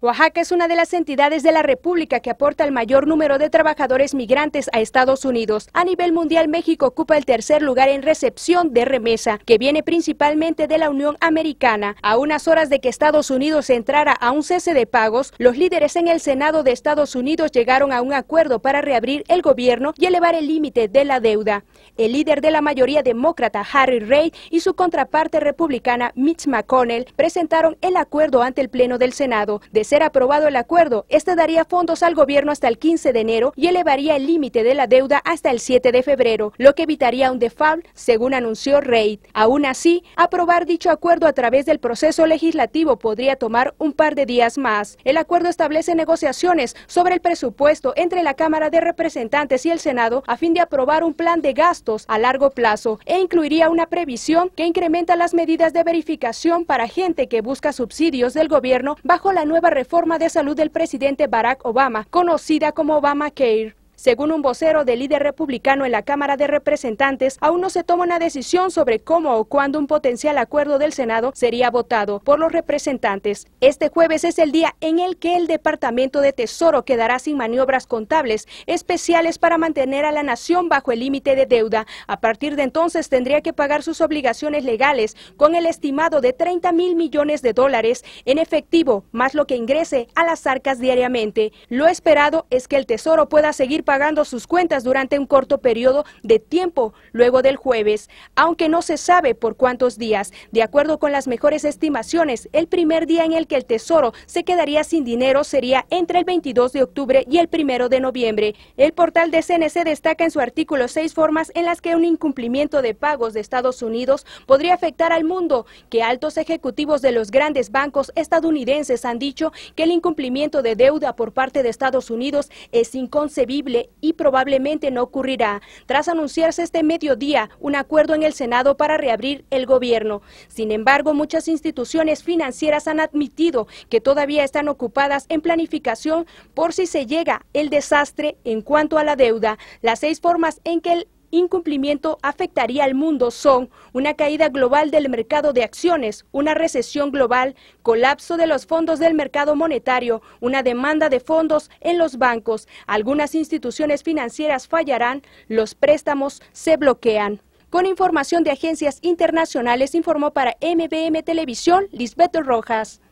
Oaxaca es una de las entidades de la República que aporta el mayor número de trabajadores migrantes a Estados Unidos. A nivel mundial, México ocupa el tercer lugar en recepción de remesa, que viene principalmente de la Unión Americana. A unas horas de que Estados Unidos entrara a un cese de pagos, los líderes en el Senado de Estados Unidos llegaron a un acuerdo para reabrir el gobierno y elevar el límite de la deuda. El líder de la mayoría demócrata, Harry Reid, y su contraparte republicana, Mitch McConnell, presentaron el acuerdo ante el Pleno del Senado ser aprobado el acuerdo, este daría fondos al gobierno hasta el 15 de enero y elevaría el límite de la deuda hasta el 7 de febrero, lo que evitaría un default, según anunció Reid. Aún así, aprobar dicho acuerdo a través del proceso legislativo podría tomar un par de días más. El acuerdo establece negociaciones sobre el presupuesto entre la Cámara de Representantes y el Senado a fin de aprobar un plan de gastos a largo plazo e incluiría una previsión que incrementa las medidas de verificación para gente que busca subsidios del gobierno bajo la nueva reforma de salud del presidente Barack Obama, conocida como Obamacare. Según un vocero del líder republicano en la Cámara de Representantes, aún no se toma una decisión sobre cómo o cuándo un potencial acuerdo del Senado sería votado por los representantes. Este jueves es el día en el que el Departamento de Tesoro quedará sin maniobras contables especiales para mantener a la nación bajo el límite de deuda. A partir de entonces tendría que pagar sus obligaciones legales con el estimado de 30 mil millones de dólares en efectivo, más lo que ingrese a las arcas diariamente. Lo esperado es que el Tesoro pueda seguir pagando sus cuentas durante un corto periodo de tiempo luego del jueves, aunque no se sabe por cuántos días. De acuerdo con las mejores estimaciones, el primer día en el que el Tesoro se quedaría sin dinero sería entre el 22 de octubre y el 1 de noviembre. El portal de CNC destaca en su artículo seis formas en las que un incumplimiento de pagos de Estados Unidos podría afectar al mundo, que altos ejecutivos de los grandes bancos estadounidenses han dicho que el incumplimiento de deuda por parte de Estados Unidos es inconcebible y probablemente no ocurrirá tras anunciarse este mediodía un acuerdo en el Senado para reabrir el gobierno. Sin embargo, muchas instituciones financieras han admitido que todavía están ocupadas en planificación por si se llega el desastre en cuanto a la deuda. Las seis formas en que el incumplimiento afectaría al mundo son una caída global del mercado de acciones, una recesión global, colapso de los fondos del mercado monetario, una demanda de fondos en los bancos, algunas instituciones financieras fallarán, los préstamos se bloquean. Con información de agencias internacionales informó para MBM Televisión Lisbeth Rojas.